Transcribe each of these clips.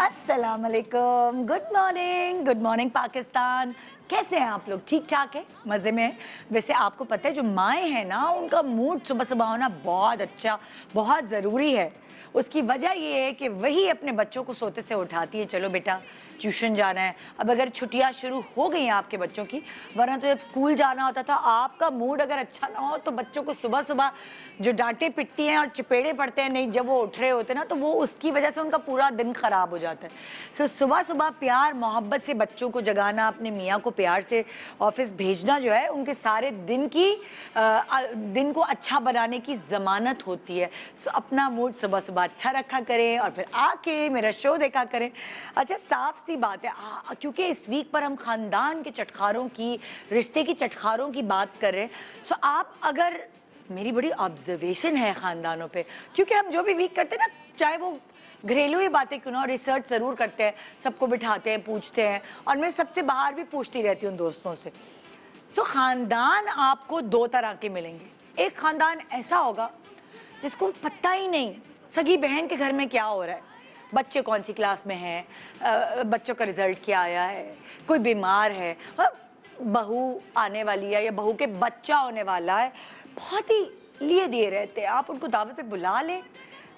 अस्सलाम वालेकुम good morning good morning Pakistan कैसे हैं आप लोग? ठीक ठाक है? मज़े में वैसे आपको पता है, जो माएँ हैं ना, उनका मूड सुबह सुबह होना बहुत अच्छा बहुत ज़रूरी है। उसकी वजह ये है कि वही अपने बच्चों को सोते से उठाती है। चलो बेटा ट्यूशन जाना है। अब अगर छुट्टियाँ शुरू हो गई हैं आपके बच्चों की, वरना तो जब स्कूल जाना होता था, आपका मूड अगर अच्छा ना हो तो बच्चों को सुबह सुबह जो डांटे पिटती हैं और चपेड़े पड़ते हैं, नहीं, जब वो उठ रहे होते ना तो वो उसकी वजह से उनका पूरा दिन ख़राब हो जाता है। सो सुबह सुबह प्यार, मोहब्बत से बच्चों को जगाना, अपने मियाँ को प्यार से ऑफ़िस भेजना जो है, उनके सारे दिन की दिन को अच्छा बनाने की ज़मानत होती है। सो अपना मूड सुबह सुबह अच्छा रखा करें और फिर आके मेरा शो देखा करें। अच्छा साफ़ सी बात है। आ, क्योंकि इस वीक पर हम ख़ानदान के चटखारों की रिश्ते की चटखारों की बात कर रहे हैं। सो आप अगर मेरी बड़ी ऑब्जर्वेशन है ख़ानदानों पे क्योंकि हम जो भी वीक करते हैं ना चाहे वो घरेलू ही बातें क्यों ना रिसर्च ज़रूर करते हैं सबको बिठाते हैं पूछते हैं और मैं सबसे बाहर भी पूछती रहती हूँ दोस्तों से। सो ख़ानदान आपको दो तरह के मिलेंगे। एक ख़ानदान ऐसा होगा जिसको पता ही नहीं सगी बहन के घर में क्या हो रहा है। बच्चे कौन सी क्लास में हैं? बच्चों का रिज़ल्ट क्या आया है? कोई बीमार है? बहू आने वाली है या बहू के बच्चा होने वाला है? बहुत ही लिए दिए रहते हैं। आप उनको दावत पे बुला लें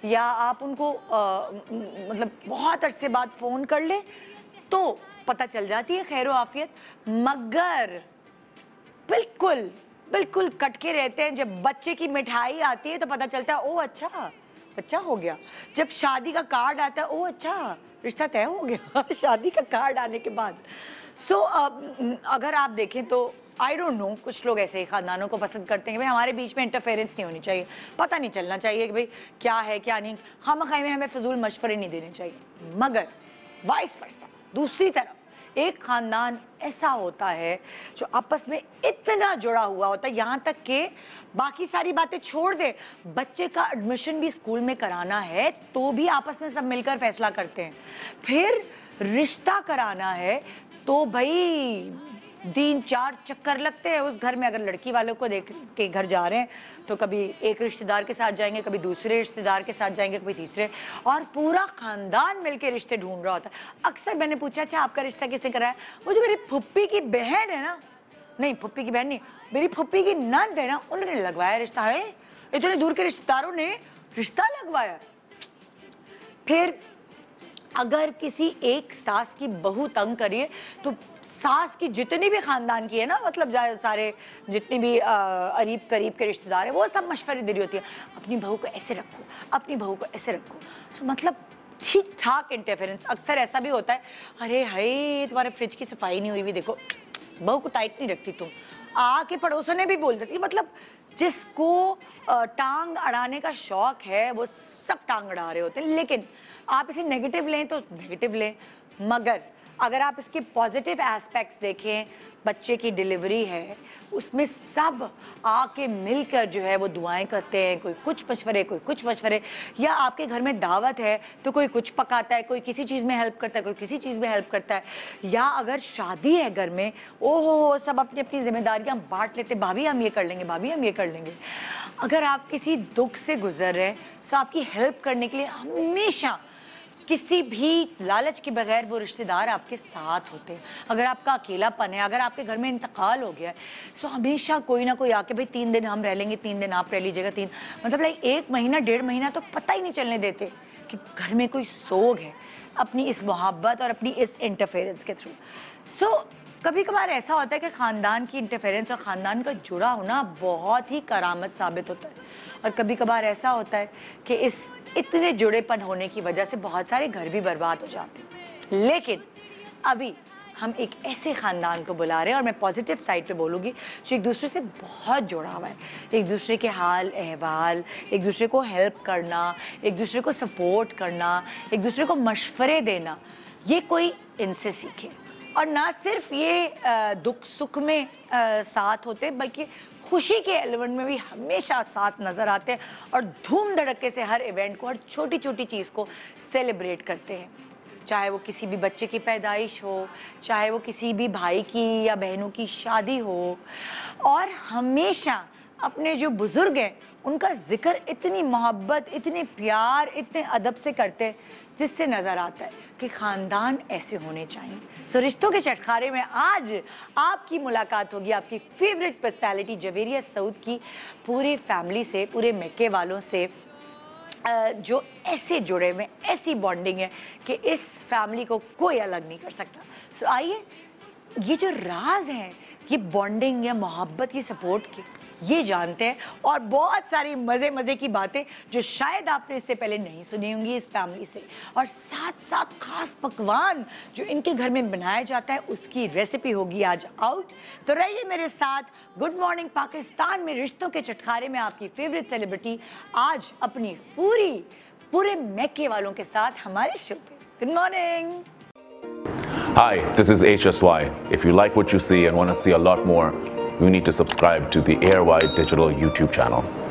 या आप उनको आ, मतलब बहुत अरसे बाद फ़ोन कर लें तो पता चल जाती है खैर आफियत। मगर बिल्कुल बिल्कुल कटके रहते हैं। जब बच्चे की मिठाई आती है तो पता चलता है ओ अच्छा अच्छा हो गया। जब शादी का कार्ड आता है ओ अच्छा रिश्ता तय हो गया। शादी का कार्ड आने के बाद। सो so, अगर आप देखें तो आई डोंट नो कुछ लोग ऐसे ही खानदानों को पसंद करते हैं कि भाई हमारे बीच में इंटरफेरेंस नहीं होनी चाहिए। पता नहीं चलना चाहिए कि भाई क्या है क्या नहीं। हम खाई में हमें फजूल मशवरे नहीं देने चाहिए। मगर वाइस वर्सा दूसरी तरफ़ एक खानदान ऐसा होता है जो आपस में इतना जुड़ा हुआ होता है। यहाँ तक कि बाकी सारी बातें छोड़ दे, बच्चे का एडमिशन भी स्कूल में कराना है तो भी आपस में सब मिलकर फैसला करते हैं। फिर रिश्ता कराना है तो भाई तीन चार चक्कर लगते हैं। उस घर में अगर लड़की वालों को देख के घर जा रहे हैं तो कभी एक रिश्तेदार के साथ जाएँगे, कभी दूसरे रिश्तेदार के साथ जाएँगे, कभी तीसरे। और पूरा खानदान मिलके रिश्ते ढूंढ रहा होता है। अक्सर मैंने पूछा अच्छा आपका रिश्ता किसने कराया वो जो मेरी फुप्पी की बहन है ना, नहीं, फुप्पी की बहन नहीं, मेरी फुप्पी की नंद है ना, उन्होंने लगवाया रिश्ता। है इतने दूर के रिश्तेदारों ने रिश्ता लगवाया। फिर अगर किसी एक सास की बहू तंग करिए तो सास की जितनी भी खानदान की है ना मतलब सारे जितने भी अरीब करीब के रिश्तेदार हैं, वो सब मशवरे दे रही होती है। अपनी बहू को ऐसे रखो, अपनी बहू को ऐसे रखो। तो मतलब ठीक ठाक इंटरफेरेंस अक्सर ऐसा भी होता है, अरे हाय, तुम्हारे फ्रिज की सफ़ाई नहीं हुई हुई, देखो, बहू को टाइट नहीं रखती तुम। आके पड़ोसों ने भी बोल देती मतलब जिसको टांग अड़ाने का शौक है, वो सब टांग अड़ा रहे होते हैं। लेकिन आप इसे नेगेटिव लें तो नेगेटिव लें, मगर अगर आप इसके पॉजिटिव एस्पेक्ट्स देखें, बच्चे की डिलीवरी है, उसमें सब आके मिलकर जो है वो दुआएँ करते हैं, कोई कुछ मशवरे, कोई कुछ मशवरे, या आपके घर में दावत है तो कोई कुछ पकाता है, कोई किसी चीज़ में हेल्प करता है, कोई किसी चीज़ में हेल्प करता है, या अगर शादी है घर में, ओहो, सब अपनी अपनी जिम्मेदारियाँ बांट लेते, भाभी, हम ये कर लेंगे, भाभी, हम ये कर लेंगे। अगर आप किसी दुख से गुजर रहे हैं तो आपकी हेल्प करने के लिए हमेशा किसी भी लालच के बगैर वो रिश्तेदार आपके साथ होते हैं। अगर आपका अकेलापन है अगर आपके घर में इंतकाल हो गया है सो हमेशा कोई ना कोई आके भाई तीन दिन हम रह लेंगे तीन दिन आप रह लीजिएगा तीन मतलब लाइक एक महीना डेढ़ महीना तो पता ही नहीं चलने देते कि घर में कोई सोग है अपनी इस मोहब्बत और अपनी इस इंटरफेरेंस के थ्रू सो so, कभी कभार ऐसा होता है कि ख़ानदान की इंटरफेरेंस और ख़ानदान का जुड़ा होना बहुत ही करामत साबित होता है। और कभी कभार ऐसा होता है कि इस, इतने जुड़ेपन होने की वजह से बहुत सारे घर भी बर्बाद हो जाते हैं। लेकिन अभी हम एक ऐसे ख़ानदान को बुला रहे हैं और मैं पॉजिटिव साइड पे बोलूँगी, जो एक दूसरे से बहुत जुड़ा हुआ है। एक दूसरे के हाल, अहवाल, एक दूसरे को हेल्प करना, एक दूसरे को सपोर्ट करना, एक दूसरे को मशवरे देना, ये कोई इनसे सीखे। और ना सिर्फ़ ये दुख सुख में साथ होते, बल्कि खुशी के एलिमेंट में भी हमेशा साथ नज़र आते हैं और धूम धड़के से हर इवेंट को, हर छोटी छोटी चीज़ को सेलिब्रेट करते हैं। चाहे वो किसी भी बच्चे की पैदाइश हो, चाहे वो किसी भी भाई की या बहनों की शादी हो, और हमेशा अपने जो बुज़ुर्ग हैं, उनका ज़िक्र इतनी मोहब्बत, इतने प्यार, इतने अदब से करते हैं, जिससे नज़र आता है कि ख़ानदान ऐसे होने चाहिए। सो रिश्तों के चटखारे में आज आपकी मुलाकात होगी, आपकी फेवरेट पर्सनैलिटी जवेरिया सऊद की पूरी फैमिली से, पूरे मेके वालों से जो ऐसे जुड़े हुए ऐसी बॉन्डिंग है कि इस फैमिली को कोई अलग नहीं कर सकता। सो आइए, ये जो राज है, ये बॉन्डिंग या मोहब्बत की सपोर्ट की ये जानते हैं और बहुत सारी मज़े मज़े की बातें जो शायद आपने इससे पहले नहीं सुनी होंगी इस फैमिली से। और साथ साथ खास पकवान जो इनके घर में बनाया जाता है उसकी रेसिपी होगी आज आउट तो रहिए मेरे साथ। गुड मॉर्निंग पाकिस्तान में रिश्तों के चटखारे में आपकी फेवरेट सेलिब्रिटी आज अपनी पूरी पूरे मैके वालों के साथ हमारे शो पे। Good morning Hi, this is HSY. If you like what you see and want to see a lot more, you need to subscribe to the Airwide Digital YouTube channel.